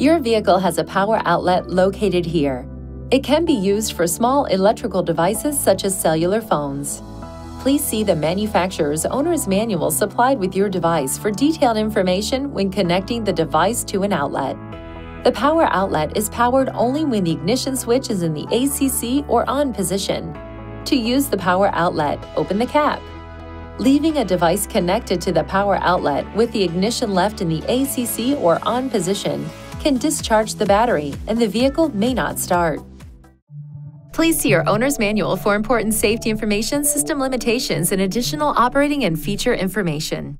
Your vehicle has a power outlet located here. It can be used for small electrical devices such as cellular phones. Please see the manufacturer's owner's manual supplied with your device for detailed information when connecting the device to an outlet. The power outlet is powered only when the ignition switch is in the ACC or on position. To use the power outlet, open the cap. Leaving a device connected to the power outlet with the ignition left in the ACC or on position can discharge the battery and the vehicle may not start. Please see your owner's manual for important safety information, system limitations, and additional operating and feature information.